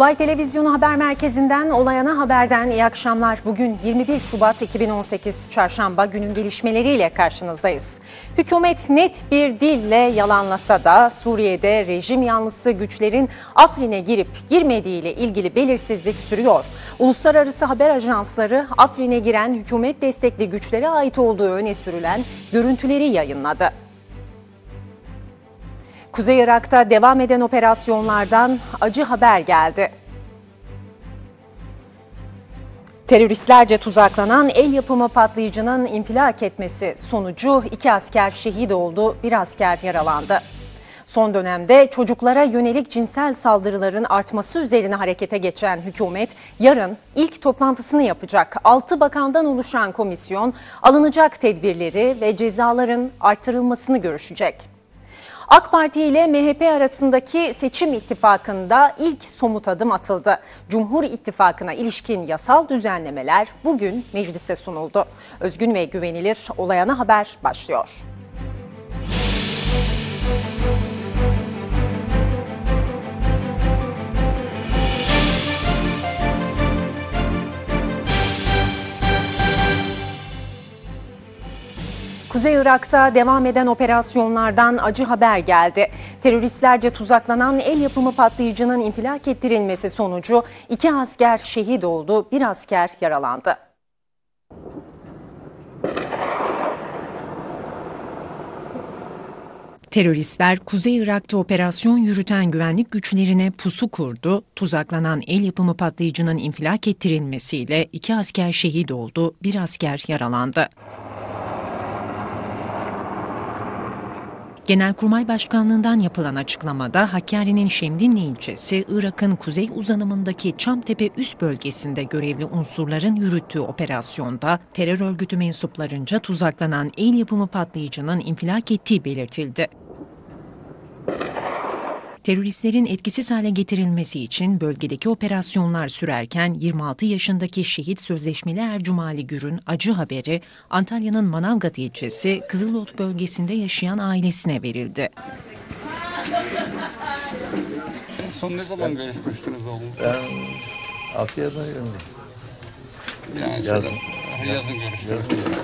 Olay Televizyonu Haber Merkezi'nden Olayana Haber'den iyi akşamlar. Bugün 21 Şubat 2018 Çarşamba günün gelişmeleriyle karşınızdayız. Hükümet net bir dille yalanlasa da Suriye'de rejim yanlısı güçlerin Afrin'e girip girmediğiyle ilgili belirsizlik sürüyor. Uluslararası haber ajansları Afrin'e giren hükümet destekli güçlere ait olduğu öne sürülen görüntüleri yayınladı. Kuzey Irak'ta devam eden operasyonlardan acı haber geldi. Teröristlerce tuzaklanan el yapımı patlayıcının infilak etmesi sonucu iki asker şehit oldu, bir asker yaralandı. Son dönemde çocuklara yönelik cinsel saldırıların artması üzerine harekete geçen hükümet yarın ilk toplantısını yapacak. 6 bakandan oluşan komisyon alınacak tedbirleri ve cezaların artırılmasını görüşecek. AK Parti ile MHP arasındaki seçim ittifakında ilk somut adım atıldı. Cumhur İttifakı'na ilişkin yasal düzenlemeler bugün meclise sunuldu. Özgün ve güvenilir olayana haber başlıyor. Kuzey Irak'ta devam eden operasyonlardan acı haber geldi. Teröristlerce tuzaklanan el yapımı patlayıcının infilak ettirilmesi sonucu iki asker şehit oldu, bir asker yaralandı. Teröristler Kuzey Irak'ta operasyon yürüten güvenlik güçlerine pusu kurdu. Tuzaklanan el yapımı patlayıcının infilak ettirilmesiyle iki asker şehit oldu, bir asker yaralandı. Genelkurmay Başkanlığından yapılan açıklamada Hakkari'nin Şemdinli ilçesi, Irak'ın kuzey uzanımındaki Çamtepe üst bölgesinde görevli unsurların yürüttüğü operasyonda terör örgütü mensuplarınca tuzaklanan el yapımı patlayıcının infilak ettiği belirtildi. Teröristlerin etkisiz hale getirilmesi için bölgedeki operasyonlar sürerken 26 yaşındaki şehit sözleşmeli Ercumali Gür'ün acı haberi Antalya'nın Manavgat ilçesi Kızılot bölgesinde yaşayan ailesine verildi. Son ne zaman görüşmüştünüz oğlum? Ben 6 yaşına geldim. Yani Yazın. Yazın görüştünüz.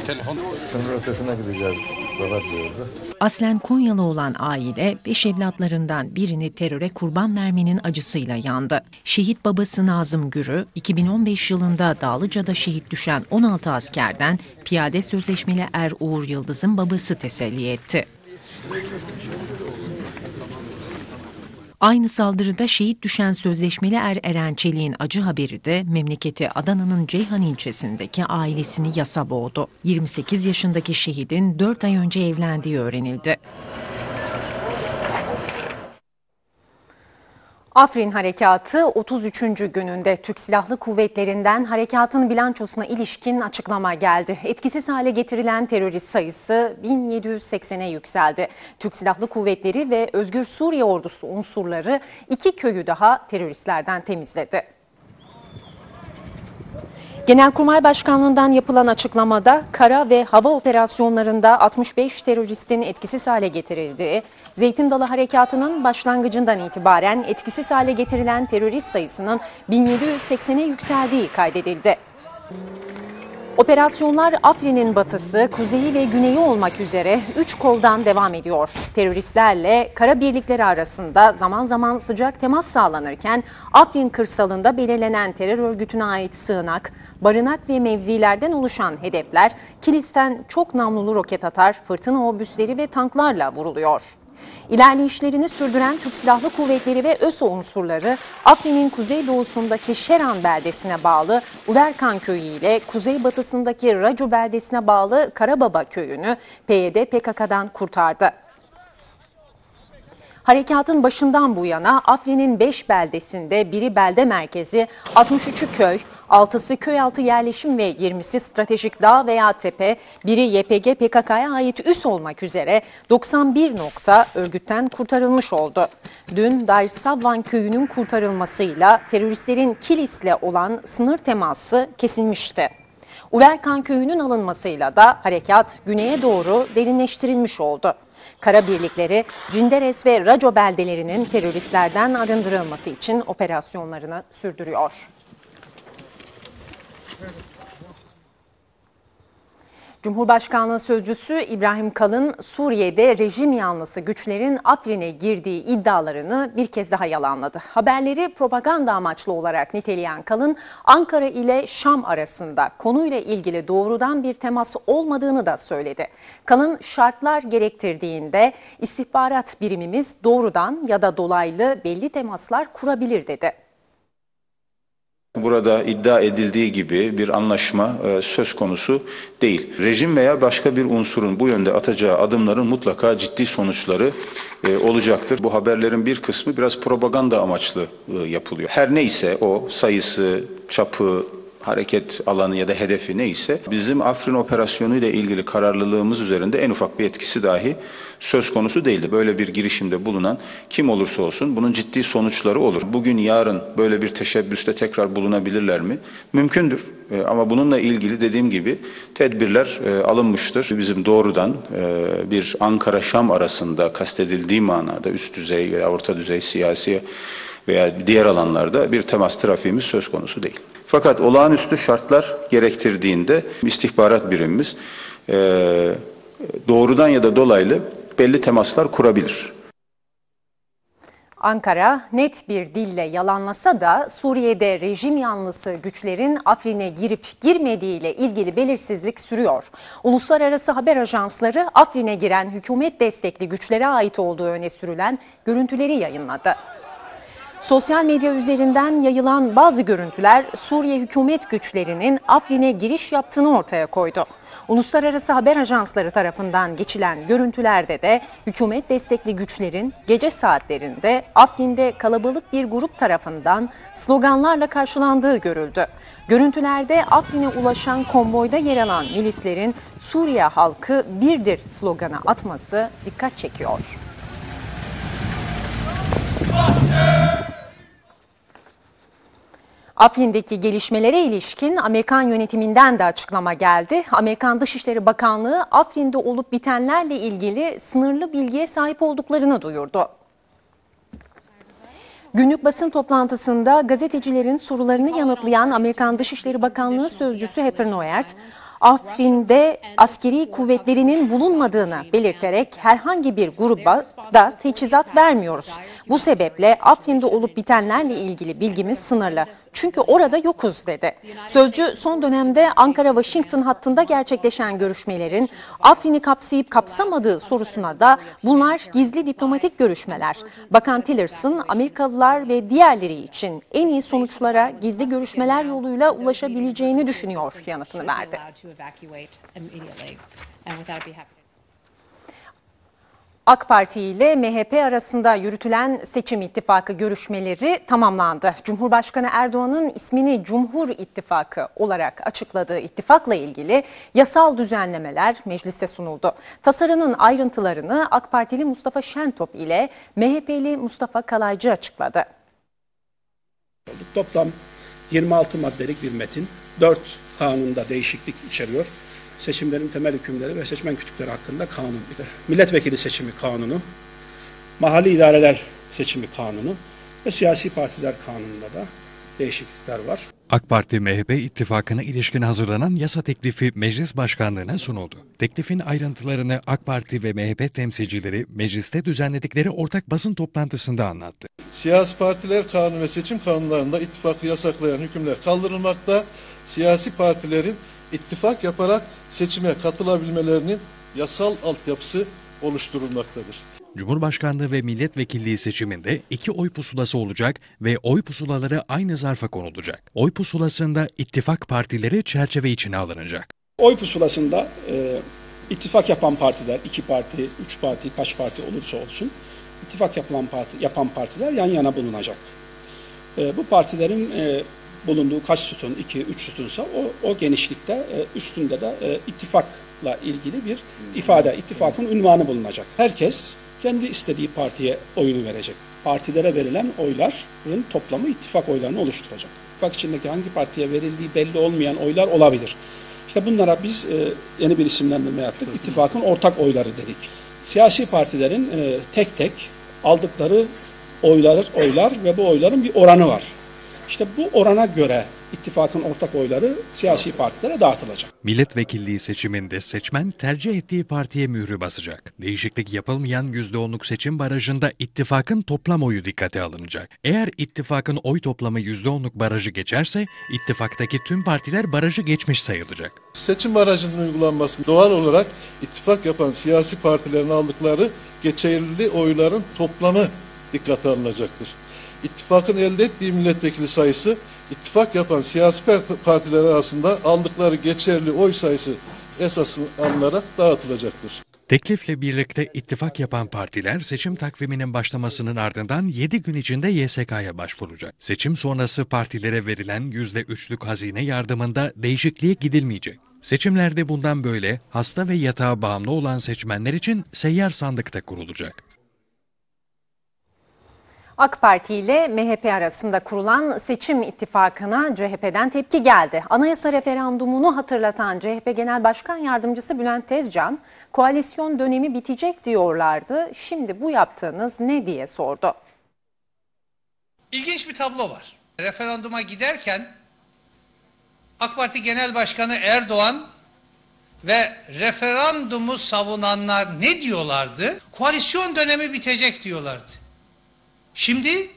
Telefon Sınır ötesine gideceğiz. Baba diyordu. Aslen Konyalı olan aile beş evlatlarından birini teröre kurban vermenin acısıyla yandı. Şehit babası Nazım Gürü 2015 yılında Dağlıca'da şehit düşen 16 askerden piyade sözleşmeli Er Uğur Yıldız'ın babası teselli etti. Aynı saldırıda şehit düşen sözleşmeli er Eren Çelik'in acı haberi de memleketi Adana'nın Ceyhan ilçesindeki ailesini yasa boğdu. 28 yaşındaki şehidin 4 ay önce evlendiği öğrenildi. Afrin Harekatı 33. gününde Türk Silahlı Kuvvetleri'nden harekatın bilançosuna ilişkin açıklama geldi. Etkisiz hale getirilen terörist sayısı 1780'e yükseldi. Türk Silahlı Kuvvetleri ve Özgür Suriye Ordusu unsurları iki köyü daha teröristlerden temizledi. Genelkurmay Başkanlığından yapılan açıklamada kara ve hava operasyonlarında 65 teröristin etkisiz hale getirildiği, Zeytin Dalı Harekatı'nın başlangıcından itibaren etkisiz hale getirilen terörist sayısının 1780'e yükseldiği kaydedildi. Operasyonlar Afrin'in batısı, kuzeyi ve güneyi olmak üzere 3 koldan devam ediyor. Teröristlerle kara birlikleri arasında zaman zaman sıcak temas sağlanırken Afrin kırsalında belirlenen terör örgütüne ait sığınak, barınak ve mevzilerden oluşan hedefler Kilis'ten çok namlulu roket atar, fırtına obüsleri ve tanklarla vuruluyor. İlerleyişlerini sürdüren Türk Silahlı Kuvvetleri ve ÖSO unsurları Afrin'in kuzeydoğusundaki Şeran beldesine bağlı Ulerkan köyü ile kuzeybatısındaki Racu beldesine bağlı Karababa köyünü PYD PKK'dan kurtardı. Harekatın başından bu yana Afrin'in 5 beldesinde biri belde merkezi, 63'ü köy, 6'sı köy altı yerleşim ve 20'si stratejik dağ veya tepe, biri YPG PKK'ya ait üs olmak üzere 91 nokta örgütten kurtarılmış oldu. Dün Dar Savvan köyünün kurtarılmasıyla teröristlerin Kilis'le olan sınır teması kesilmişti. Uverkan köyünün alınmasıyla da harekat güneye doğru derinleştirilmiş oldu. Kara birlikleri Cinderes ve Raco beldelerinin teröristlerden arındırılması için operasyonlarını sürdürüyor. Cumhurbaşkanlığı Sözcüsü İbrahim Kalın, Suriye'de rejim yanlısı güçlerin Afrin'e girdiği iddialarını bir kez daha yalanladı. Haberleri propaganda amaçlı olarak niteleyen Kalın, Ankara ile Şam arasında konuyla ilgili doğrudan bir temas olmadığını da söyledi. Kalın, şartlar gerektirdiğinde istihbarat birimimiz doğrudan ya da dolaylı belli temaslar kurabilir dedi. Burada iddia edildiği gibi bir anlaşma e, söz konusu değil. Rejim veya başka bir unsurun bu yönde atacağı adımların mutlaka ciddi sonuçları e, olacaktır. Bu haberlerin bir kısmı biraz propaganda amaçlı e, yapılıyor. Her neyse o sayısı, çapı, hareket alanı ya da hedefi neyse bizim Afrin operasyonu ile ilgili kararlılığımız üzerinde en ufak bir etkisi dahi söz konusu değildi. Böyle bir girişimde bulunan kim olursa olsun bunun ciddi sonuçları olur. Bugün yarın böyle bir teşebbüste tekrar bulunabilirler mi? Mümkündür. E, ama bununla ilgili dediğim gibi tedbirler e, alınmıştır. Bizim doğrudan e, bir Ankara-Şam arasında kastedildiği manada üst düzey veya orta düzey siyasi veya diğer alanlarda bir temas trafiğimiz söz konusu değil. Fakat olağanüstü şartlar gerektirdiğinde istihbarat birimimiz e, doğrudan ya da dolaylı belli temaslar kurabilir. Ankara net bir dille yalanlasa da Suriye'de rejim yanlısı güçlerin Afrin'e girip girmediğiyle ilgili belirsizlik sürüyor. Uluslararası haber ajansları Afrin'e giren hükümet destekli güçlere ait olduğu öne sürülen görüntüleri yayınladı. Sosyal medya üzerinden yayılan bazı görüntüler Suriye hükümet güçlerinin Afrin'e giriş yaptığını ortaya koydu. Uluslararası haber ajansları tarafından geçilen görüntülerde de hükümet destekli güçlerin gece saatlerinde Afrin'de kalabalık bir grup tarafından sloganlarla karşılandığı görüldü. Görüntülerde Afrin'e ulaşan konvoyda yer alan milislerin Suriye halkı birdir sloganı atması dikkat çekiyor. Afrin'deki gelişmelere ilişkin Amerikan yönetiminden de açıklama geldi. Amerikan Dışişleri Bakanlığı Afrin'de olup bitenlerle ilgili sınırlı bilgiye sahip olduklarını duyurdu. Günlük basın toplantısında gazetecilerin sorularını yanıtlayan Amerikan Dışişleri Bakanlığı Sözcüsü Heather Nauert, Afrin'de askeri kuvvetlerinin bulunmadığını belirterek herhangi bir gruba da teçhizat vermiyoruz. Bu sebeple Afrin'de olup bitenlerle ilgili bilgimiz sınırlı. Çünkü orada yokuz dedi. Sözcü son dönemde Ankara-Washington hattında gerçekleşen görüşmelerin Afrin'i kapsayıp kapsamadığı sorusuna da bunlar gizli diplomatik görüşmeler. Bakan Tillerson, Amerikalılar ve diğerleri için en iyi sonuçlara gizli görüşmeler yoluyla ulaşabileceğini düşünüyor yanıtını verdi. AK Parti ile MHP arasında yürütülen seçim ittifakı görüşmeleri tamamlandı. Cumhurbaşkanı Erdoğan'ın ismini Cumhur İttifakı olarak açıkladığı ittifakla ilgili yasal düzenlemeler meclise sunuldu. Tasarının ayrıntılarını AK Partili Mustafa Şentop ile MHP'li Mustafa Kalaycı açıkladı. Toplam 26 maddelik bir metin. 4 kanunda değişiklik içeriyor. Seçimlerin temel hükümleri ve seçmen kütükleri hakkında kanun bir de. Milletvekili seçimi kanunu, mahalli idareler seçimi kanunu ve siyasi partiler kanununda da değişiklikler var. AK Parti MHP ittifakına ilişkin hazırlanan yasa teklifi meclis başkanlığına sunuldu. Teklifin ayrıntılarını AK Parti ve MHP temsilcileri mecliste düzenledikleri ortak basın toplantısında anlattı. Siyasi partiler kanunu ve seçim kanunlarında ittifakı yasaklayan hükümler kaldırılmakta. Siyasi partilerin ittifak yaparak seçime katılabilmelerinin yasal altyapısı oluşturulmaktadır. Cumhurbaşkanlığı ve milletvekilliği seçiminde iki oy pusulası olacak ve oy pusulaları aynı zarfa konulacak. Oy pusulasında ittifak partileri çerçeve içine alınacak. Oy pusulasında e, ittifak yapan partiler, iki parti, üç parti, kaç parti olursa olsun, ittifak yapılan parti, yapan partiler yan yana bulunacak. E, bu partilerin e, bulunduğu kaç sütun, 2 3 sütunsa o, o genişlikte e, üstünde de e, ittifakla ilgili bir ifade, ittifakın ünvanı bulunacak. Herkes kendi istediği partiye oyunu verecek. Partilere verilen oyların toplamı ittifak oylarını oluşturacak. İttifak içindeki hangi partiye verildiği belli olmayan oylar olabilir. İşte bunlara biz e, yeni bir isimlendirme yaptık. İttifakın ortak oyları dedik. siyasi partilerin e, tek tek aldıkları oylar, oylar ve bu oyların bir oranı var. İşte bu orana göre ittifakın ortak oyları siyasi partilere dağıtılacak. Milletvekilliği seçiminde seçmen tercih ettiği partiye mührü basacak. Değişiklik yapılmayan %10'luk seçim barajında ittifakın toplam oyu dikkate alınacak. Eğer ittifakın oy toplamı %10'luk barajı geçerse ittifaktaki tüm partiler barajı geçmiş sayılacak. Seçim barajının uygulanması doğal olarak ittifak yapan siyasi partilerin aldıkları geçerli oyların toplamı dikkate alınacaktır. İttifakın elde ettiği milletvekili sayısı ittifak yapan siyasi partiler arasında aldıkları geçerli oy sayısı esasını alınarak dağıtılacaktır. Teklifle birlikte ittifak yapan partiler seçim takviminin başlamasının ardından 7 gün içinde YSK'ya başvuracak. Seçim sonrası partilere verilen %3'lük hazine yardımında değişikliğe gidilmeyecek. Seçimlerde bundan böyle hasta ve yatağa bağımlı olan seçmenler için seyyar sandık da kurulacak. AK Parti ile MHP arasında kurulan seçim ittifakına CHP'den tepki geldi. Anayasa referandumunu hatırlatan CHP Genel Başkan Yardımcısı Bülent Tezcan, koalisyon dönemi bitecek diyorlardı. Şimdi bu yaptığınız ne diye sordu. İlginç bir tablo var. Referanduma giderken AK Parti Genel Başkanı Erdoğan ve referandumu savunanlar ne diyorlardı? Koalisyon dönemi bitecek diyorlardı. Şimdi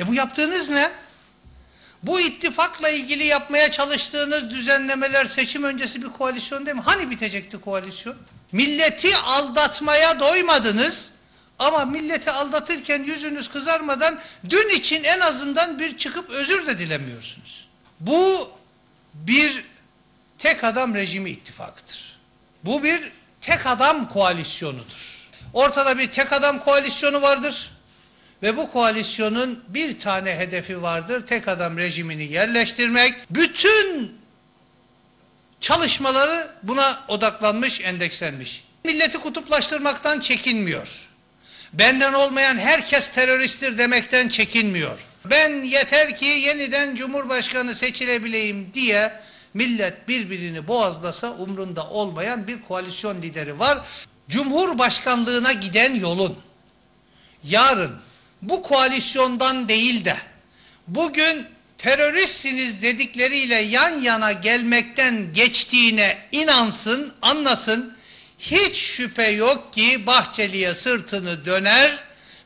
e bu yaptığınız ne? Bu ittifakla ilgili yapmaya çalıştığınız düzenlemeler seçim öncesi bir koalisyon değil mi? Hani bitecekti koalisyon? Milleti aldatmaya doymadınız ama milleti aldatırken yüzünüz kızarmadan dün için en azından bir çıkıp özür de dilemiyorsunuz. Bu bir tek adam rejimi ittifakıdır. Bu bir tek adam koalisyonudur. Ortada bir tek adam koalisyonu vardır. Ve bu koalisyonun bir tane hedefi vardır. Tek adam rejimini yerleştirmek. Bütün çalışmaları buna odaklanmış, endekslenmiş. Milleti kutuplaştırmaktan çekinmiyor. Benden olmayan herkes teröristtir demekten çekinmiyor. Ben yeter ki yeniden Cumhurbaşkanı seçilebileyim diye millet birbirini boğazlasa umrunda olmayan bir koalisyon lideri var. Cumhurbaşkanlığına giden yolun yarın bu koalisyondan değil de bugün teröristsiniz dedikleriyle yan yana gelmekten geçtiğine inansın, anlasın. Hiç şüphe yok ki Bahçeli'ye sırtını döner,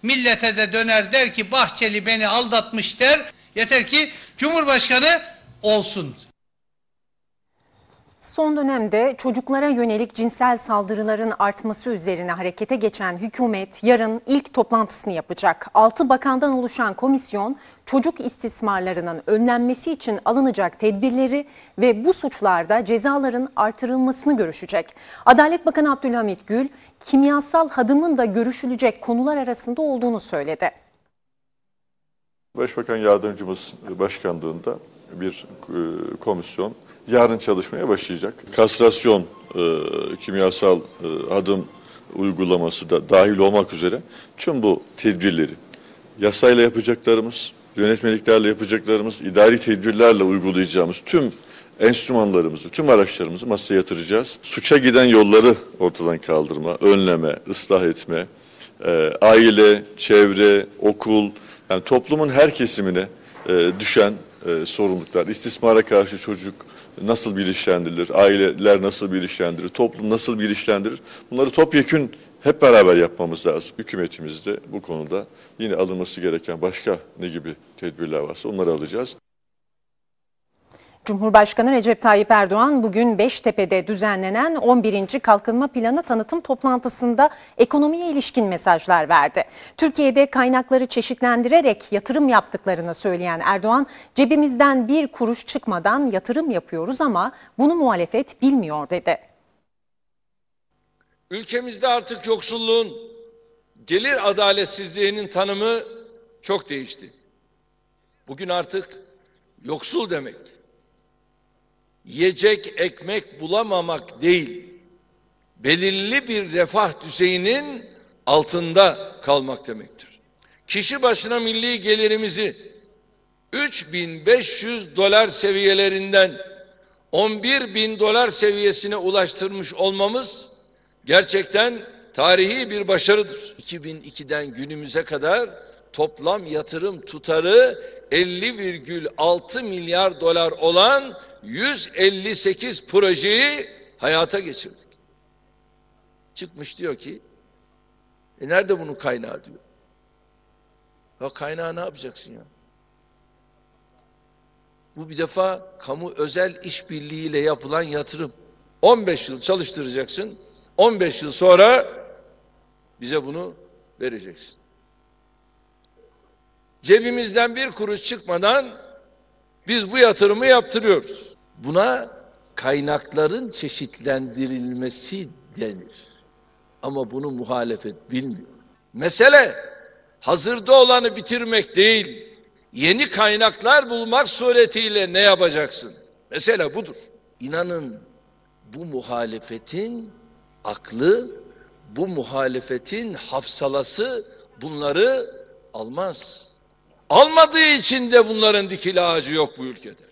millete de döner der ki Bahçeli beni aldatmış der. Yeter ki Cumhurbaşkanı olsun. Son dönemde çocuklara yönelik cinsel saldırıların artması üzerine harekete geçen hükümet yarın ilk toplantısını yapacak. 6 bakandan oluşan komisyon çocuk istismarlarının önlenmesi için alınacak tedbirleri ve bu suçlarda cezaların artırılmasını görüşecek. Adalet Bakanı Abdülhamit Gül, kimyasal hadımın da görüşülecek konular arasında olduğunu söyledi. Başbakan Yardımcımız başkanlığında bir e, komisyon yarın çalışmaya başlayacak. Kastrasyon, e, kimyasal e, adım uygulaması da dahil olmak üzere tüm bu tedbirleri yasayla yapacaklarımız, yönetmeliklerle yapacaklarımız, idari tedbirlerle uygulayacağımız tüm enstrümanlarımızı, tüm araçlarımızı masaya yatıracağız. Suça giden yolları ortadan kaldırma, önleme, ıslah etme, e, aile, çevre, okul, yani toplumun her kesimine e, düşen e, sorumluluklar, istismara karşı çocuk nasıl bilinçlendirilir, aileler nasıl bilinçlendirir, toplum nasıl bilinçlendirir, bunları topyekün hep beraber yapmamız lazım. Hükümetimizde bu konuda yine alınması gereken başka ne gibi tedbirler varsa onları alacağız. Cumhurbaşkanı Recep Tayyip Erdoğan bugün Beştepe'de düzenlenen 11. Kalkınma Planı tanıtım toplantısında ekonomiye ilişkin mesajlar verdi. Türkiye'de kaynakları çeşitlendirerek yatırım yaptıklarını söyleyen Erdoğan, cebimizden bir kuruş çıkmadan yatırım yapıyoruz ama bunu muhalefet bilmiyor dedi. Ülkemizde artık yoksulluğun, gelir adaletsizliğinin tanımı çok değişti. Bugün artık yoksul demek yiyecek ekmek bulamamak değil, belirli bir refah düzeyinin altında kalmak demektir. Kişi başına milli gelirimizi 3500 dolar seviyelerinden 11 bin dolar seviyesine ulaştırmış olmamız gerçekten tarihi bir başarıdır. 2002'den günümüze kadar toplam yatırım tutarı 50,6 milyar dolar olan 158 projeyi hayata geçirdik. Çıkmış diyor ki, e nerede bunun kaynağı diyor. Ya kaynağı ne yapacaksın ya? Bu bir defa kamu özel işbirliğiyle yapılan yatırım. 15 yıl çalıştıracaksın. 15 yıl sonra bize bunu vereceksin. Cebimizden bir kuruş çıkmadan biz bu yatırımı yaptırıyoruz. Buna kaynakların çeşitlendirilmesi denir. Ama bunu muhalefet bilmiyor. Mesele hazırda olanı bitirmek değil, yeni kaynaklar bulmak suretiyle ne yapacaksın? Mesele budur. İnanın bu muhalefetin aklı, bu muhalefetin hafsalası bunları almaz. Almadığı için de bunların dikili ağacı yok bu ülkede.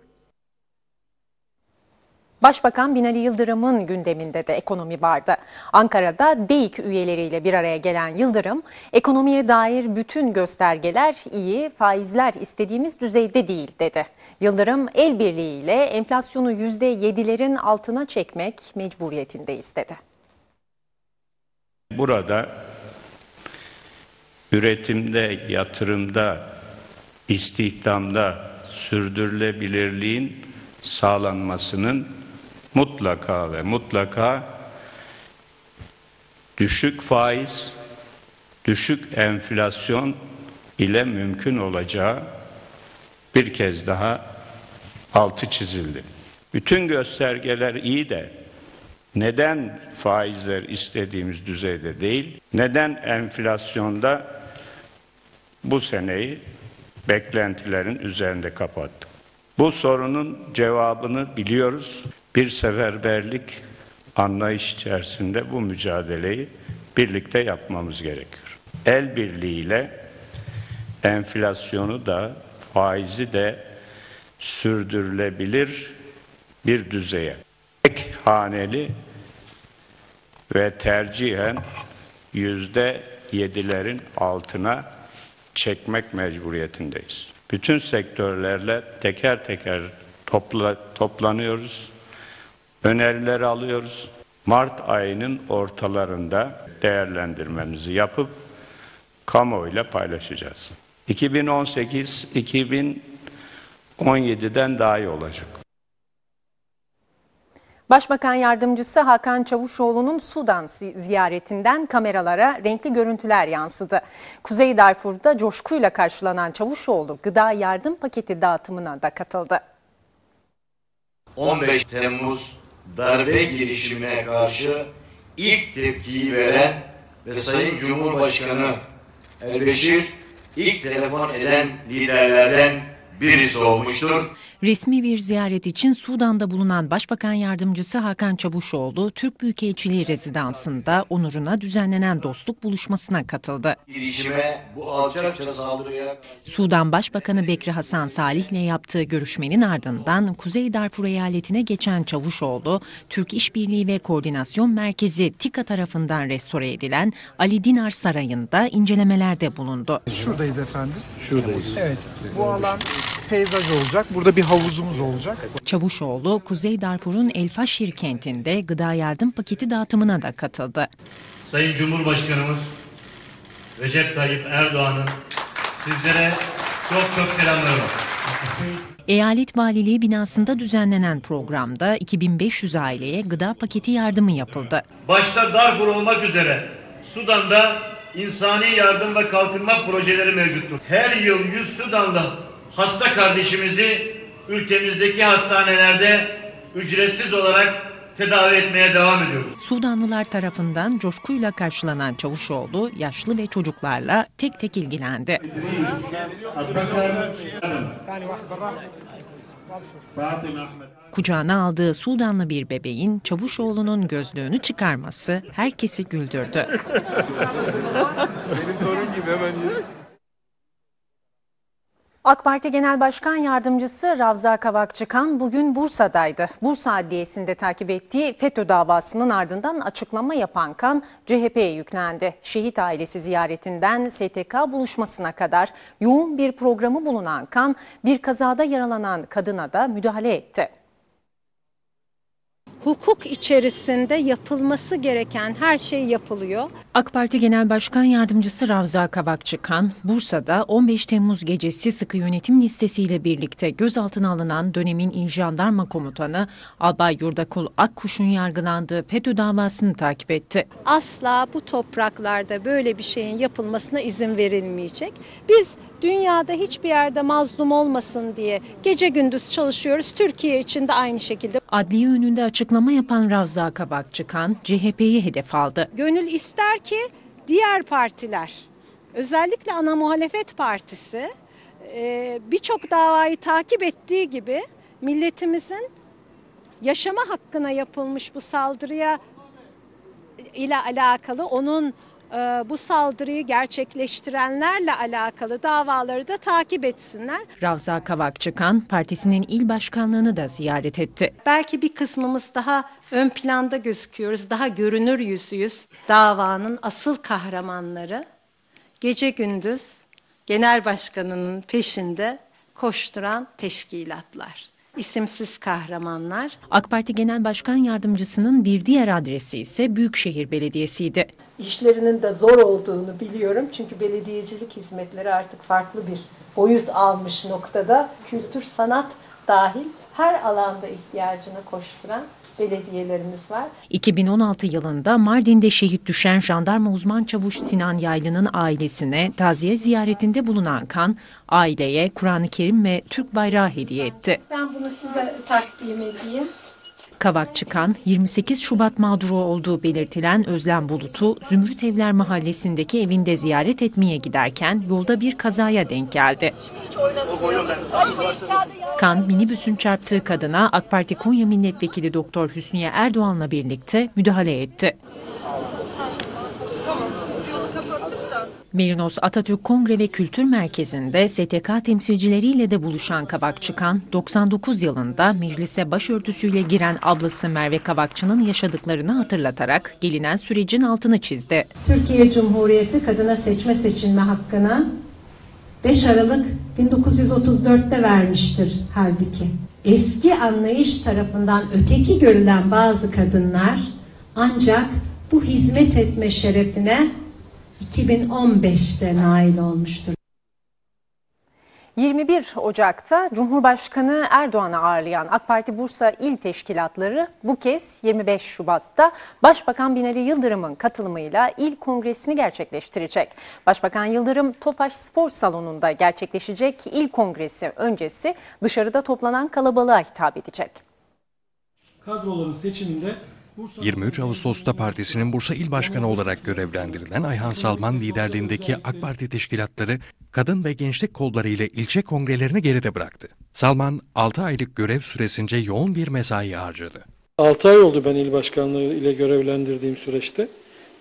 Başbakan Binali Yıldırım'ın gündeminde de ekonomi vardı. Ankara'da DEİK üyeleriyle bir araya gelen Yıldırım, ekonomiye dair bütün göstergeler iyi, faizler istediğimiz düzeyde değil dedi. Yıldırım el birliğiyle enflasyonu %7'lerin altına çekmek mecburiyetindeyiz dedi. Burada üretimde, yatırımda, istihdamda sürdürülebilirliğin sağlanmasının mutlaka ve mutlaka düşük faiz, düşük enflasyon ile mümkün olacağı bir kez daha altı çizildi. Bütün göstergeler iyi de neden faizler istediğimiz düzeyde değil, neden enflasyonda bu seneyi beklentilerin üzerinde kapattık? Bu sorunun cevabını biliyoruz. Bir seferberlik anlayış içerisinde bu mücadeleyi birlikte yapmamız gerekiyor. El birliğiyle enflasyonu da faizi de sürdürülebilir bir düzeye. Tek haneli ve tercihen yüzde yedilerin altına çekmek mecburiyetindeyiz. Bütün sektörlerle teker teker topla, toplanıyoruz. Önerileri alıyoruz. Mart ayının ortalarında değerlendirmemizi yapıp kamuoyuyla paylaşacağız. 2018 2017'den daha iyi olacak. Başbakan Yardımcısı Hakan Çavuşoğlu'nun Sudan ziyaretinden kameralara renkli görüntüler yansıdı. Kuzey Darfur'da coşkuyla karşılanan Çavuşoğlu gıda yardım paketi dağıtımına da katıldı. 15 Temmuz darbe girişimine karşı ilk tepkiyi veren ve Sayın Cumhurbaşkanı Elbeşir ilk telefon eden liderlerden birisi olmuştur. Resmi bir ziyaret için Sudan'da bulunan Başbakan Yardımcısı Hakan Çavuşoğlu, Türk Büyükelçiliği rezidansında onuruna düzenlenen dostluk buluşmasına katıldı. Girişime bu alçakça saldırıya... Sudan Başbakanı Bekri Hasan Salih ile yaptığı görüşmenin ardından Kuzey Darfur eyaletine geçen Çavuşoğlu, Türk İşbirliği ve Koordinasyon Merkezi TİKA tarafından restore edilen Ali Dinar Sarayı'nda incelemelerde bulundu. Şuradayız efendim. Şuradayız. Evet. Bu alan peyzaj olacak. Burada bir havuzumuz olacak. Çavuşoğlu, Kuzey Darfur'un El Faşir kentinde gıda yardım paketi dağıtımına da katıldı. Sayın Cumhurbaşkanımız Recep Tayyip Erdoğan'ın sizlere çok çok selamları var. Eyalet Valiliği binasında düzenlenen programda 2500 aileye gıda paketi yardımı yapıldı. Başta Darfur olmak üzere Sudan'da insani yardım ve kalkınma projeleri mevcuttur. Her yıl 100 Sudanlı hasta kardeşimizi ülkemizdeki hastanelerde ücretsiz olarak tedavi etmeye devam ediyoruz. Sudanlılar tarafından coşkuyla karşılanan Çavuşoğlu yaşlı ve çocuklarla tek tek ilgilendi. Kucağına aldığı Sudanlı bir bebeğin Çavuşoğlu'nun gözlüğünü çıkarması herkesi güldürdü. Benim torun gibi hemen AK Parti Genel Başkan Yardımcısı Ravza Kavakçıkan bugün Bursa'daydı. Bursa Adliyesi'nde takip ettiği FETÖ davasının ardından açıklama yapan Kan CHP'ye yüklendi. Şehit ailesi ziyaretinden STK buluşmasına kadar yoğun bir programı bulunan Kan bir kazada yaralanan kadına da müdahale etti. Hukuk içerisinde yapılması gereken her şey yapılıyor. AK Parti Genel Başkan Yardımcısı Ravza Kabakçıkan, Bursa'da 15 Temmuz gecesi sıkı yönetim listesiyle birlikte gözaltına alınan dönemin İl Jandarma Komutanı Albay Yurdakul Akkuş'un yargılandığı FETÖ davasını takip etti. Asla bu topraklarda böyle bir şeyin yapılmasına izin verilmeyecek. Biz dünyada hiçbir yerde mazlum olmasın diye gece gündüz çalışıyoruz. Türkiye için de aynı şekilde. Adliye önünde açıklama yapan Ravza Kabakçıkan, CHP'yi hedef aldı. Gönül ister ki diğer partiler, özellikle ana muhalefet partisi e, birçok davayı takip ettiği gibi milletimizin yaşama hakkına yapılmış bu saldırıya ile alakalı onun bu saldırıyı gerçekleştirenlerle alakalı davaları da takip etsinler. Ravza Kavakçıkan, partisinin il başkanlığını da ziyaret etti. Belki bir kısmımız daha ön planda gözüküyoruz, daha görünür yüzüyüz. Davanın asıl kahramanları gece gündüz genel başkanının peşinde koşturan teşkilatlar. İsimsiz kahramanlar. AK Parti Genel Başkan Yardımcısının bir diğer adresi ise Büyükşehir Belediyesi'ydi. İşlerinin de zor olduğunu biliyorum. Çünkü belediyecilik hizmetleri artık farklı bir boyut almış noktada. Kültür, sanat dahil her alanda ihtiyacına koşturan belediyelerimiz var. 2016 yılında Mardin'de şehit düşen jandarma uzman çavuş Sinan Yaylı'nın ailesine taziye ziyaretinde bulunan Kan, aileye Kur'an-ı Kerim ve Türk bayrağı hediye etti. Ben bunu size takdim edeyim. Kavakçıkan, 28 Şubat mağduru olduğu belirtilen Özlem Bulut'u Zümrüt Evler Mahallesi'ndeki evinde ziyaret etmeye giderken yolda bir kazaya denk geldi. Kan, minibüsün çarptığı kadına AK Parti Konya Milletvekili Doktor Hüsniye Erdoğan'la birlikte müdahale etti. Merinos Atatürk Kongre ve Kültür Merkezi'nde STK temsilcileriyle de buluşan Kavakçıkan, 99 yılında meclise başörtüsüyle giren ablası Merve Kavakçı'nın yaşadıklarını hatırlatarak gelinen sürecin altını çizdi. Türkiye Cumhuriyeti kadına seçme seçilme hakkını 5 Aralık 1934'te vermiştir halbuki. Eski anlayış tarafından öteki görülen bazı kadınlar ancak bu hizmet etme şerefine 2015'te nail olmuştur. 21 Ocak'ta Cumhurbaşkanı Erdoğan'ı ağırlayan AK Parti Bursa İl Teşkilatları bu kez 25 Şubat'ta Başbakan Binali Yıldırım'ın katılımıyla il kongresini gerçekleştirecek. Başbakan Yıldırım Tofaş Spor Salonu'nda gerçekleşecek il kongresi öncesi dışarıda toplanan kalabalığa hitap edecek. Kadroların seçiminde 23 Ağustos'ta partisinin Bursa İl Başkanı olarak görevlendirilen Ayhan Salman liderliğindeki AK Parti teşkilatları kadın ve gençlik kolları ile ilçe kongrelerini geride bıraktı. Salman 6 aylık görev süresince yoğun bir mesai harcadı. 6 ay oldu ben il başkanlığı ile görevlendirdiğim süreçte.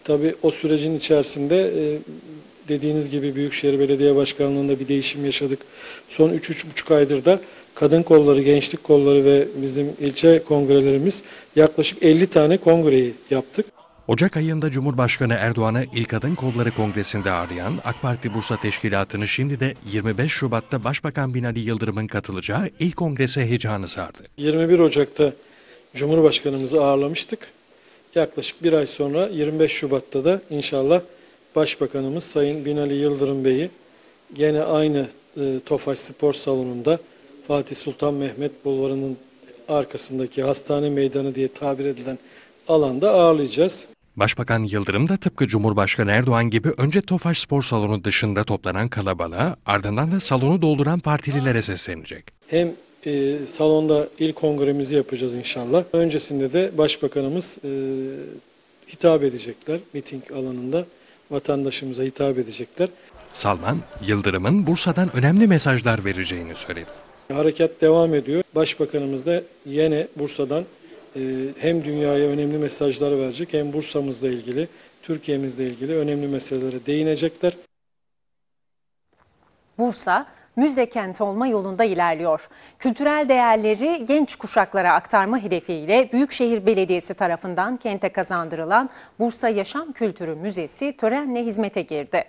Tabii o sürecin içerisinde e, dediğiniz gibi Büyükşehir Belediye Başkanlığı'nda bir değişim yaşadık. Son 3-3,5 aydır da kadın kolları, gençlik kolları ve bizim ilçe kongrelerimiz yaklaşık 50 tane kongreyi yaptık. Ocak ayında Cumhurbaşkanı Erdoğan'ı İl Kadın Kolları Kongresi'nde ağırlayan AK Parti Bursa Teşkilatı'nı şimdi de 25 Şubat'ta Başbakan Binali Yıldırım'ın katılacağı ilk kongrese heyecanı sardı. 21 Ocak'ta Cumhurbaşkanımızı ağırlamıştık. Yaklaşık bir ay sonra 25 Şubat'ta da inşallah Başbakanımız Sayın Binali Yıldırım Bey'i gene aynı e, Tofaş Spor Salonu'nda Fatih Sultan Mehmet Bulvarı'nın arkasındaki hastane meydanı diye tabir edilen alanda ağırlayacağız. Başbakan Yıldırım da tıpkı Cumhurbaşkanı Erdoğan gibi önce Tofaş Spor Salonu dışında toplanan kalabalığa ardından da salonu dolduran partililere seslenecek. Hem e, salonda il kongremizi yapacağız inşallah. Öncesinde de Başbakanımız e, hitap edecekler miting alanında vatandaşımıza hitap edecekler. Salman, Yıldırım'ın Bursa'dan önemli mesajlar vereceğini söyledi. Harekat devam ediyor. Başbakanımız da yine Bursa'dan e, hem dünyaya önemli mesajlar verecek hem Bursa'mızla ilgili, Türkiye'mizle ilgili önemli meselelere değinecekler. Bursa müze kent olma yolunda ilerliyor. Kültürel değerleri genç kuşaklara aktarma hedefiyle Büyükşehir Belediyesi tarafından kente kazandırılan Bursa Yaşam Kültürü Müzesi törenle hizmete girdi.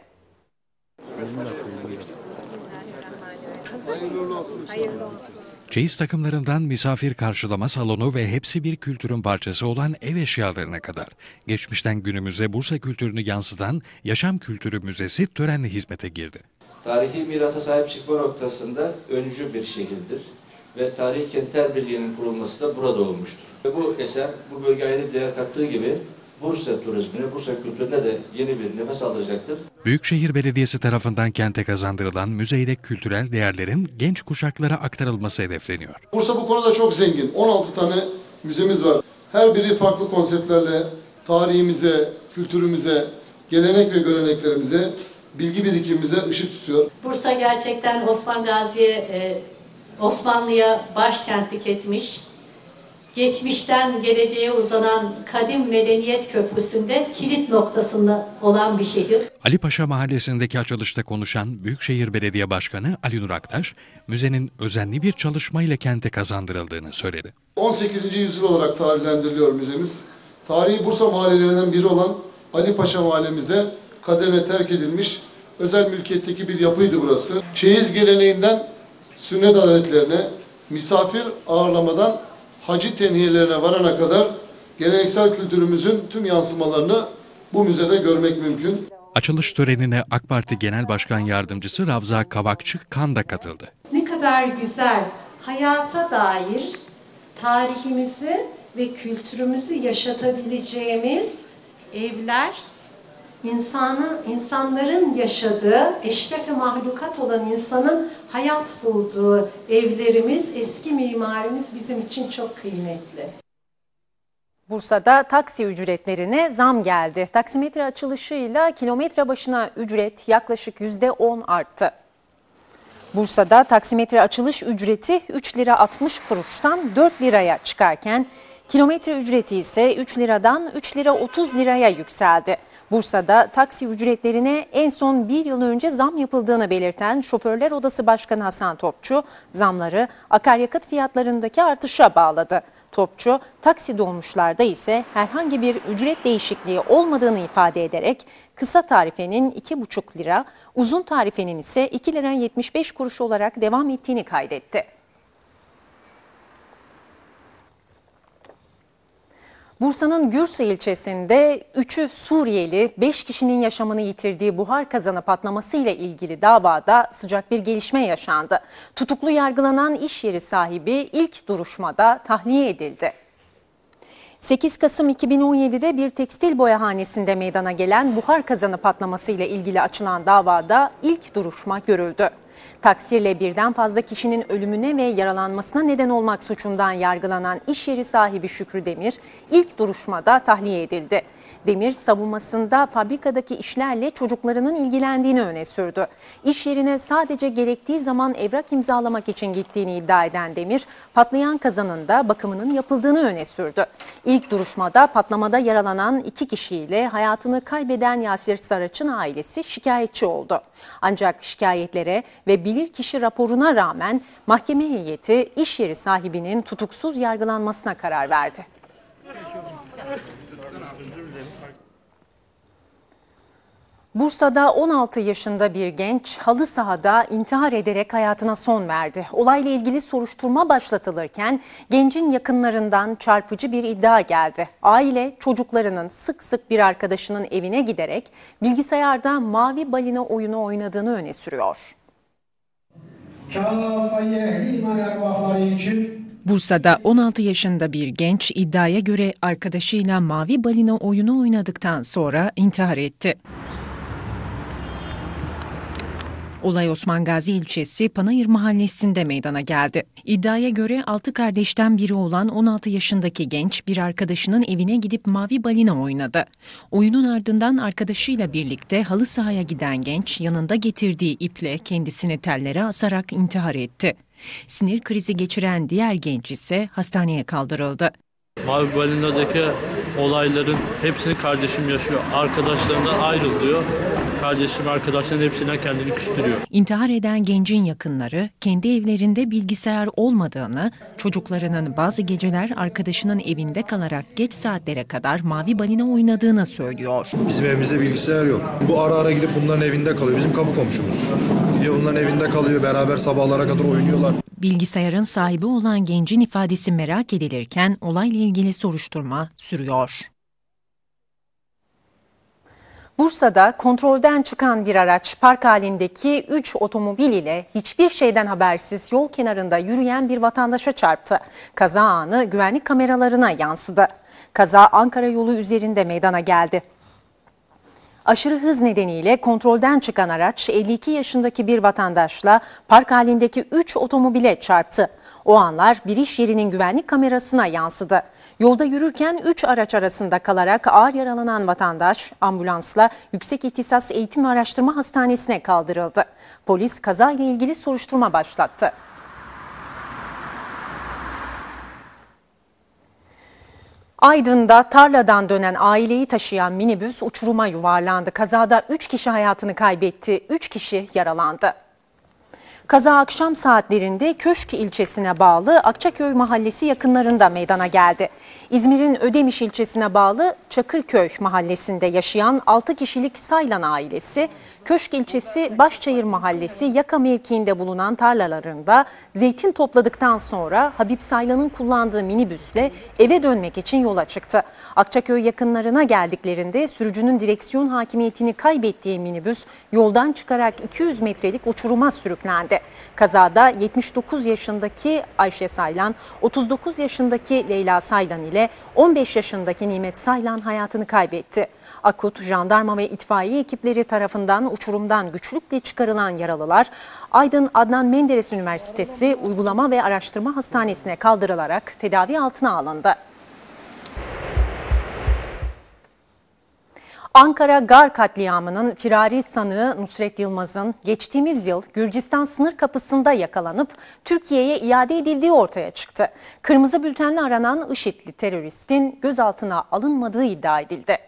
Çeyiz takımlarından misafir karşılama salonu ve hepsi bir kültürün parçası olan ev eşyalarına kadar geçmişten günümüze Bursa kültürünü yansıtan Yaşam Kültürü Müzesi törenle hizmete girdi. Tarihi mirasa sahip çıkma noktasında öncü bir şehirdir ve Tarihi Kentler Birliği'nin kurulması da burada olmuştur. Ve bu eser bu bölgeye ayrı değer kattığı gibi Bursa turizmine, Bursa kültürüne de yeni bir nefes aldıracaktır. Büyükşehir Belediyesi tarafından kente kazandırılan müzeyle kültürel değerlerin genç kuşaklara aktarılması hedefleniyor. Bursa bu konuda çok zengin. 16 tane müzemiz var. Her biri farklı konseptlerle tarihimize, kültürümüze, gelenek ve göreneklerimize, bilgi birikimimize ışık tutuyor. Bursa gerçekten Osman Gazi'ye, e, Osmanlı'ya başkentlik etmiş. Geçmişten geleceğe uzanan kadim medeniyet köprüsünde kilit noktasında olan bir şehir. Ali Paşa Mahallesi'ndeki açılışta konuşan Büyükşehir Belediye Başkanı Ali Nur Aktaş, müzenin özenli bir çalışmayla kente kazandırıldığını söyledi. 18. yüzyıl olarak tarihlendiriliyor müzemiz. Tarihi Bursa mahallelerinden biri olan Ali Paşa mahallemize kademe terk edilmiş özel mülkiyetteki bir yapıydı burası. Çeyiz geleneğinden sünnet adetlerine, misafir ağırlamadan hacı tenhiyelerine varana kadar geleneksel kültürümüzün tüm yansımalarını bu müzede görmek mümkün. Açılış törenine AK Parti Genel Başkan Yardımcısı Ravza Kavakçı Kan da katıldı. Ne kadar güzel hayata dair tarihimizi ve kültürümüzü yaşatabileceğimiz evler insanın insanların yaşadığı eşref mahlukat olan insanın hayat bulduğu evlerimiz, eski mimarimiz bizim için çok kıymetli. Bursa'da taksi ücretlerine zam geldi. Taksimetre açılışıyla kilometre başına ücret yaklaşık %10 arttı. Bursa'da taksimetre açılış ücreti 3 lira 60 kuruştan 4 liraya çıkarken kilometre ücreti ise 3 liradan 3 lira 30 liraya yükseldi. Bursa'da taksi ücretlerine en son bir yıl önce zam yapıldığını belirten Şoförler Odası Başkanı Hasan Topçu, zamları akaryakıt fiyatlarındaki artışa bağladı. Topçu, taksi dolmuşlarda ise herhangi bir ücret değişikliği olmadığını ifade ederek kısa tarifenin 2,5 lira, uzun tarifenin ise 2 lira 75 kuruş olarak devam ettiğini kaydetti. Bursa'nın Gürsa ilçesinde 3'ü Suriyeli 5 kişinin yaşamını yitirdiği buhar kazanı patlaması ile ilgili davada sıcak bir gelişme yaşandı. Tutuklu yargılanan iş yeri sahibi ilk duruşmada tahliye edildi. 8 Kasım 2017'de bir tekstil boyahanesinde meydana gelen buhar kazanı patlaması ile ilgili açılan davada ilk duruşma görüldü. Taksirle birden fazla kişinin ölümüne ve yaralanmasına neden olmak suçundan yargılanan iş yeri sahibi Şükrü Demir ilk duruşmada tahliye edildi. Demir savunmasında fabrikadaki işlerle çocuklarının ilgilendiğini öne sürdü. İş yerine sadece gerektiği zaman evrak imzalamak için gittiğini iddia eden Demir, patlayan kazanın da bakımının yapıldığını öne sürdü. İlk duruşmada patlamada yaralanan iki kişiyle hayatını kaybeden Yasir Saraç'ın ailesi şikayetçi oldu. Ancak şikayetlere ve bilirkişi raporuna rağmen mahkeme heyeti iş yeri sahibinin tutuksuz yargılanmasına karar verdi. Bursa'da 16 yaşında bir genç halı sahada intihar ederek hayatına son verdi. Olayla ilgili soruşturma başlatılırken gencin yakınlarından çarpıcı bir iddia geldi. Aile çocuklarının sık sık bir arkadaşının evine giderek bilgisayarda mavi balina oyunu oynadığını öne sürüyor. Bursa'da 16 yaşında bir genç iddiaya göre arkadaşıyla mavi balina oyunu oynadıktan sonra intihar etti. Olay Osman Gazi ilçesi Panayır mahallesinde meydana geldi. İddiaya göre 6 kardeşten biri olan 16 yaşındaki genç bir arkadaşının evine gidip mavi balina oynadı. Oyunun ardından arkadaşıyla birlikte halı sahaya giden genç yanında getirdiği iple kendisini tellere asarak intihar etti. Sinir krizi geçiren diğer genç ise hastaneye kaldırıldı. Mavi Balina'daki olayların hepsini kardeşim yaşıyor. Arkadaşlarından ayrılıyor. Kardeşim, arkadaşların hepsinden kendini küstürüyor. İntihar eden gencin yakınları kendi evlerinde bilgisayar olmadığını, çocuklarının bazı geceler arkadaşının evinde kalarak geç saatlere kadar mavi balina oynadığını söylüyor. Bizim evimizde bilgisayar yok. Bu ara ara gidip bunların evinde kalıyor. Bizim kapı komşumuz. Gidiyor bunların evinde kalıyor. Beraber sabahlara kadar oynuyorlar. Bilgisayarın sahibi olan gencin ifadesi merak edilirken olayla ilgili soruşturma sürüyor. Bursa'da kontrolden çıkan bir araç park halindeki 3 otomobil ile hiçbir şeyden habersiz yol kenarında yürüyen bir vatandaşa çarptı. Kaza anı güvenlik kameralarına yansıdı. Kaza Ankara yolu üzerinde meydana geldi. Aşırı hız nedeniyle kontrolden çıkan araç 52 yaşındaki bir vatandaşla park halindeki 3 otomobile çarptı. O anlar bir iş yerinin güvenlik kamerasına yansıdı. Yolda yürürken 3 araç arasında kalarak ağır yaralanan vatandaş ambulansla Yüksek İhtisas Eğitim ve Araştırma Hastanesi'ne kaldırıldı. Polis kazayla ilgili soruşturma başlattı. Aydın'da tarladan dönen aileyi taşıyan minibüs uçuruma yuvarlandı. Kazada 3 kişi hayatını kaybetti, 3 kişi yaralandı. Kaza akşam saatlerinde Köşk ilçesine bağlı Akçaköy mahallesi yakınlarında meydana geldi. İzmir'in Ödemiş ilçesine bağlı Çakırköy mahallesinde yaşayan 6 kişilik Saylan ailesi, Köşk ilçesi Başçayır mahallesi Yaka mevkiinde bulunan tarlalarında zeytin topladıktan sonra Habib Saylan'ın kullandığı minibüsle eve dönmek için yola çıktı. Akçaköy yakınlarına geldiklerinde sürücünün direksiyon hakimiyetini kaybettiği minibüs yoldan çıkarak 200 metrelik uçuruma sürüklendi. Kazada 79 yaşındaki Ayşe Saylan, 39 yaşındaki Leyla Saylan ile 15 yaşındaki Nimet Saylan hayatını kaybetti. Akut, jandarma ve itfaiye ekipleri tarafından uçurumdan güçlükle çıkarılan yaralılar, Aydın Adnan Menderes Üniversitesi Uygulama ve Araştırma Hastanesi'ne kaldırılarak tedavi altına alındı. Ankara Gar katliamının firari sanığı Nusret Yılmaz'ın geçtiğimiz yıl Gürcistan sınır kapısında yakalanıp Türkiye'ye iade edildiği ortaya çıktı. Kırmızı bültenle aranan IŞİD'li teröristin gözaltına alınmadığı iddia edildi.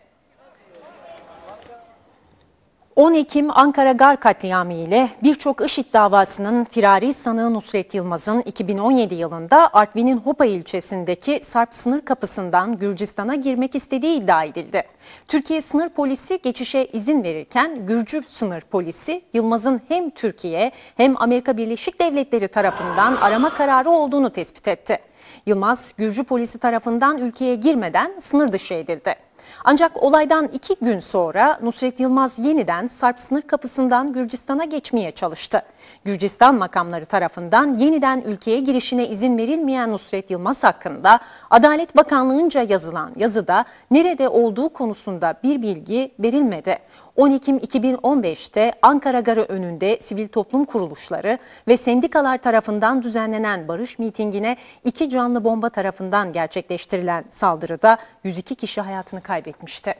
10 Ekim Ankara Gar katliamı ile birçok IŞİD davasının firari sanığı Nusret Yılmaz'ın 2017 yılında Artvin'in Hopa ilçesindeki Sarp sınır kapısından Gürcistan'a girmek istediği iddia edildi. Türkiye sınır polisi geçişe izin verirken Gürcü sınır polisi Yılmaz'ın hem Türkiye hem Amerika Birleşik Devletleri tarafından arama kararı olduğunu tespit etti. Yılmaz Gürcü polisi tarafından ülkeye girmeden sınır dışı edildi. Ancak olaydan iki gün sonra Nusret Yılmaz yeniden Sarp sınır kapısından Gürcistan'a geçmeye çalıştı. Gürcistan makamları tarafından yeniden ülkeye girişine izin verilmeyen Nusret Yılmaz hakkında Adalet Bakanlığı'nca yazılan yazıda nerede olduğu konusunda bir bilgi verilmedi. 10 Ekim 2015'te Ankara Garı önünde sivil toplum kuruluşları ve sendikalar tarafından düzenlenen barış mitingine iki canlı bomba tarafından gerçekleştirilen saldırıda 102 kişi hayatını kaybetmişti.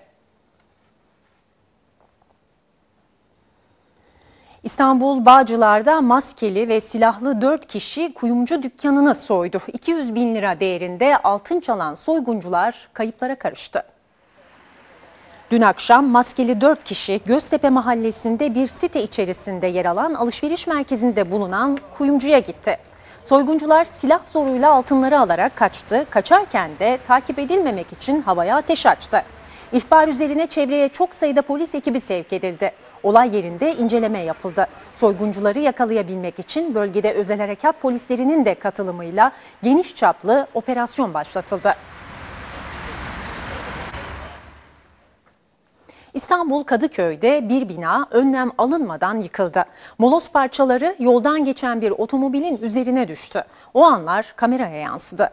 İstanbul Bağcılar'da maskeli ve silahlı 4 kişi kuyumcu dükkanını soydu. 200 bin lira değerinde altın çalan soyguncular kayıplara karıştı. Dün akşam maskeli 4 kişi Göztepe mahallesinde bir site içerisinde yer alan alışveriş merkezinde bulunan kuyumcuya gitti. Soyguncular silah zoruyla altınları alarak kaçtı. Kaçarken de takip edilmemek için havaya ateş açtı. İhbar üzerine çevreye çok sayıda polis ekibi sevk edildi. Olay yerinde inceleme yapıldı. Soyguncuları yakalayabilmek için bölgede özel harekat polislerinin de katılımıyla geniş çaplı operasyon başlatıldı. İstanbul Kadıköy'de bir bina önlem alınmadan yıkıldı. Moloz parçaları yoldan geçen bir otomobilin üzerine düştü. O anlar kameraya yansıdı.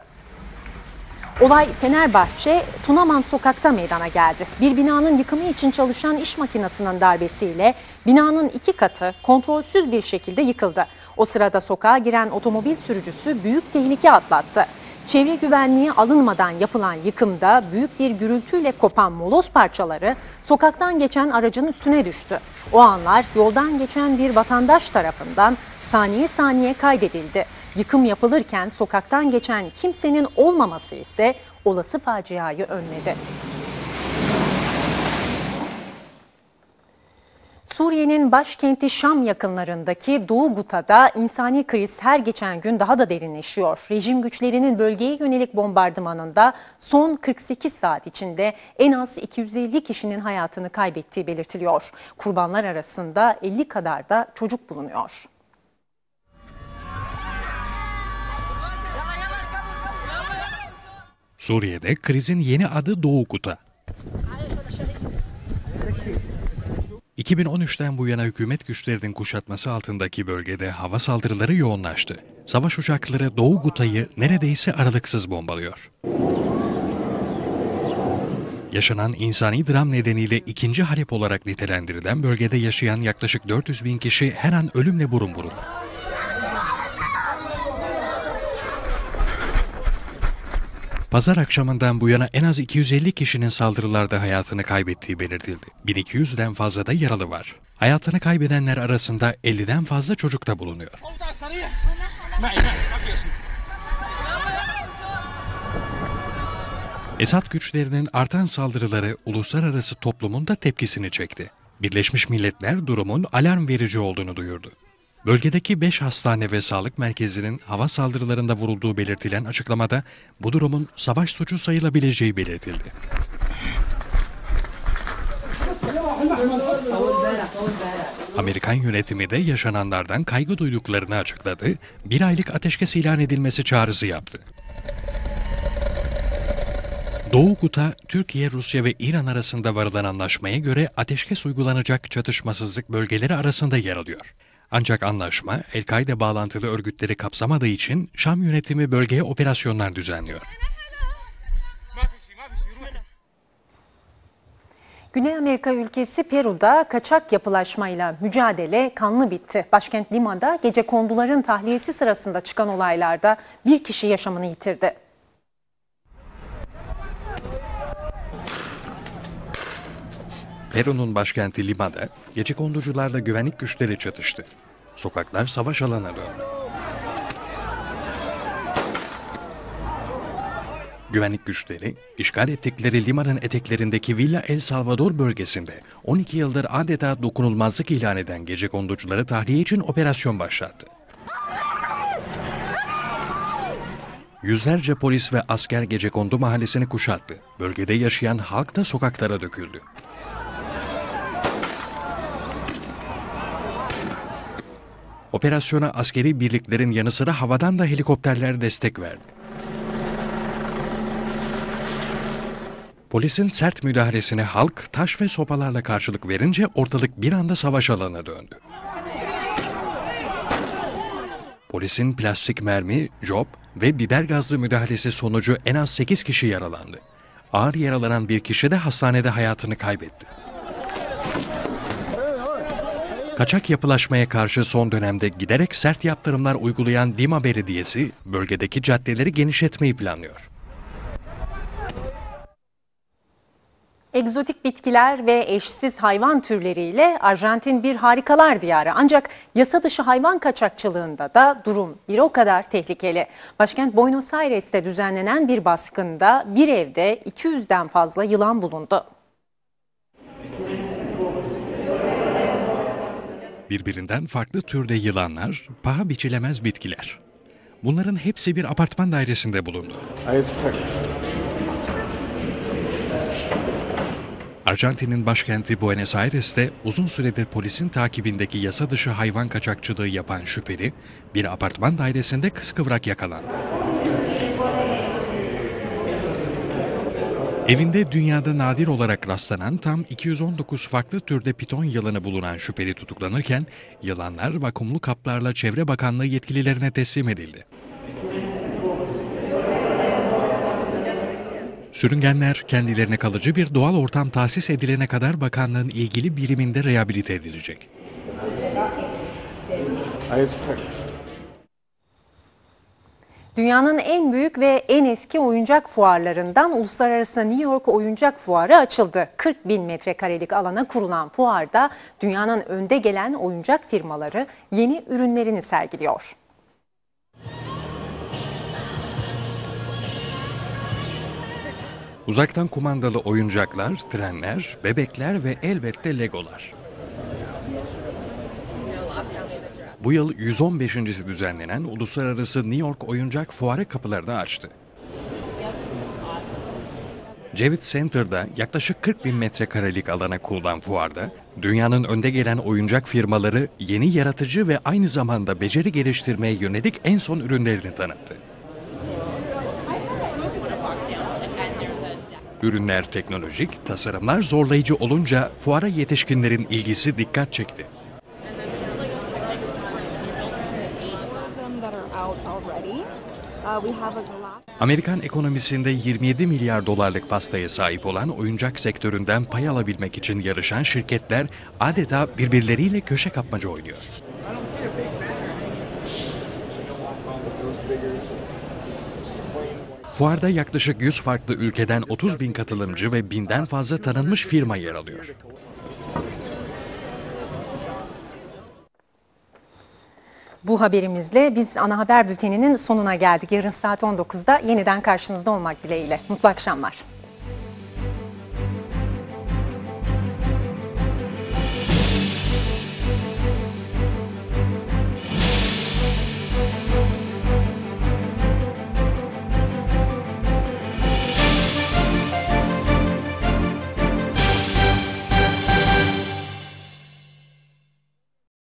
Olay Fenerbahçe Tunaman sokakta meydana geldi. Bir binanın yıkımı için çalışan iş makinesinin darbesiyle binanın iki katı kontrolsüz bir şekilde yıkıldı. O sırada sokağa giren otomobil sürücüsü büyük tehlike atlattı. Çevre güvenliği alınmadan yapılan yıkımda büyük bir gürültüyle kopan moloz parçaları sokaktan geçen aracın üstüne düştü. O anlar yoldan geçen bir vatandaş tarafından saniye saniye kaydedildi. Yıkım yapılırken sokaktan geçen kimsenin olmaması ise olası faciayı önledi. Suriye'nin başkenti Şam yakınlarındaki Doğu Guta'da insani kriz her geçen gün daha da derinleşiyor. Rejim güçlerinin bölgeye yönelik bombardımanında son 48 saat içinde en az 250 kişinin hayatını kaybettiği belirtiliyor. Kurbanlar arasında 50 kadar da çocuk bulunuyor. Suriye'de krizin yeni adı Doğu Guta. 2013'ten bu yana hükümet güçlerinin kuşatması altındaki bölgede hava saldırıları yoğunlaştı. Savaş uçakları Doğu Guta'yı neredeyse aralıksız bombalıyor. Yaşanan insani dram nedeniyle ikinci Halep olarak nitelendirilen bölgede yaşayan yaklaşık 400 bin kişi her an ölümle burun buruna. Pazar akşamından bu yana en az 250 kişinin saldırılarda hayatını kaybettiği belirtildi. 1200'den fazla da yaralı var. Hayatını kaybedenler arasında 50'den fazla çocuk da bulunuyor. Esad güçlerinin artan saldırıları uluslararası toplumun da tepkisini çekti. Birleşmiş Milletler durumun alarm verici olduğunu duyurdu. Bölgedeki 5 hastane ve sağlık merkezinin hava saldırılarında vurulduğu belirtilen açıklamada bu durumun savaş suçu sayılabileceği belirtildi. Amerikan yönetimi de yaşananlardan kaygı duyduklarını açıkladı, bir aylık ateşkes ilan edilmesi çağrısı yaptı. Doğu Guta, Türkiye, Rusya ve İran arasında varılan anlaşmaya göre ateşkes uygulanacak çatışmasızlık bölgeleri arasında yer alıyor. Ancak anlaşma El-Kaide bağlantılı örgütleri kapsamadığı için Şam yönetimi bölgeye operasyonlar düzenliyor. Güney Amerika ülkesi Peru'da kaçak yapılaşmayla mücadele kanlı bitti. Başkent Lima'da gece konduların tahliyesi sırasında çıkan olaylarda bir kişi yaşamını yitirdi. Peru'nun başkenti Lima'da gece konducularla güvenlik güçleri çatıştı. Sokaklar savaş alanına döndü. Güvenlik güçleri, işgal ettikleri Lima'nın eteklerindeki Villa El Salvador bölgesinde 12 yıldır adeta dokunulmazlık ilan eden gece konducuları tahliye için operasyon başlattı. Yüzlerce polis ve asker gece kondu mahallesini kuşattı. Bölgede yaşayan halk da sokaklara döküldü. Operasyona askeri birliklerin yanı sıra havadan da helikopterler destek verdi. Polisin sert müdahalesine halk taş ve sopalarla karşılık verince ortalık bir anda savaş alanına döndü. Polisin plastik mermi, job ve biber gazlı müdahalesi sonucu en az 8 kişi yaralandı. Ağır yaralanan bir kişi de hastanede hayatını kaybetti. Kaçak yapılaşmaya karşı son dönemde giderek sert yaptırımlar uygulayan Lima Belediyesi, bölgedeki caddeleri genişletmeyi planlıyor. Egzotik bitkiler ve eşsiz hayvan türleriyle Arjantin bir harikalar diyarı. Ancak yasa dışı hayvan kaçakçılığında da durum bir o kadar tehlikeli. Başkent Buenos Aires'te düzenlenen bir baskında bir evde 200'den fazla yılan bulundu. Birbirinden farklı türde yılanlar, paha biçilemez bitkiler. Bunların hepsi bir apartman dairesinde bulundu. Arjantin'in başkenti Buenos Aires'te uzun süredir polisin takibindeki yasa dışı hayvan kaçakçılığı yapan şüpheli bir apartman dairesinde kıskıvrak yakalandı. Evinde dünyada nadir olarak rastlanan tam 219 farklı türde piton yılanı bulunan şüpheli tutuklanırken yılanlar vakumlu kaplarla Çevre Bakanlığı yetkililerine teslim edildi. Sürüngenler kendilerine kalıcı bir doğal ortam tahsis edilene kadar bakanlığın ilgili biriminde rehabilite edilecek. Dünyanın en büyük ve en eski oyuncak fuarlarından Uluslararası New York Oyuncak Fuarı açıldı. 40 bin metrekarelik alana kurulan fuarda dünyanın önde gelen oyuncak firmaları yeni ürünlerini sergiliyor. Uzaktan kumandalı oyuncaklar, trenler, bebekler ve elbette legolar. Bu yıl 115.si düzenlenen Uluslararası New York Oyuncak Fuarı kapılarını açtı. Cevit Center'da yaklaşık 40 bin metrekarelik alana kurulan fuarda, dünyanın önde gelen oyuncak firmaları yeni yaratıcı ve aynı zamanda beceri geliştirmeye yönelik en son ürünlerini tanıttı. Ürünler teknolojik, tasarımlar zorlayıcı olunca fuara yetişkinlerin ilgisi dikkat çekti. Amerikan ekonomisinde 27 milyar dolarlık pastaya sahip olan oyuncak sektöründen pay alabilmek için yarışan şirketler adeta birbirleriyle köşe kapmaca oynuyor. Fuarda yaklaşık 100 farklı ülkeden 30 bin katılımcı ve binden fazla tanınmış firma yer alıyor. Bu haberimizle biz ana haber bülteninin sonuna geldik. Yarın saat 19'da yeniden karşınızda olmak dileğiyle. Mutlu akşamlar.